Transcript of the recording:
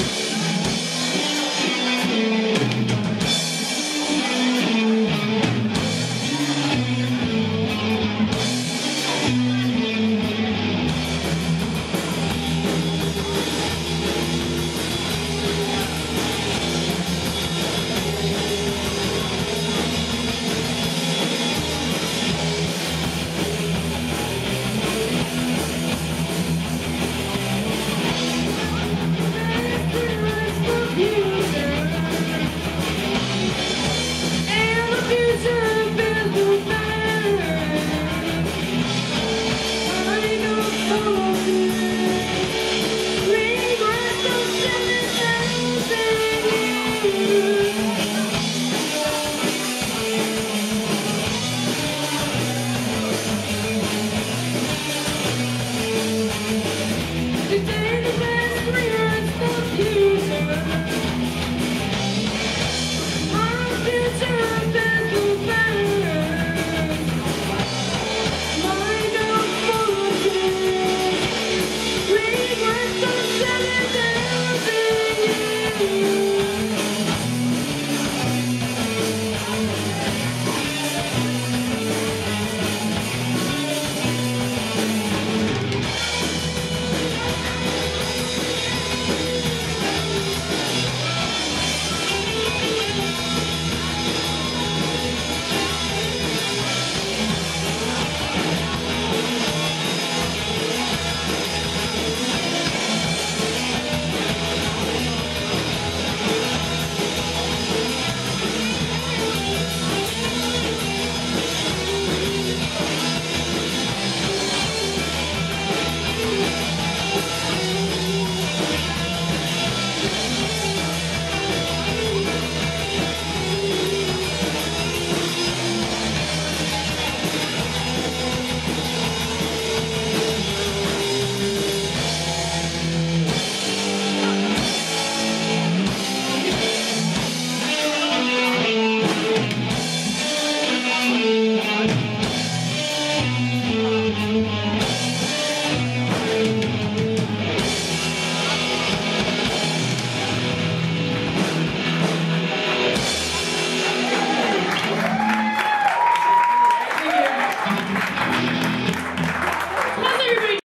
you.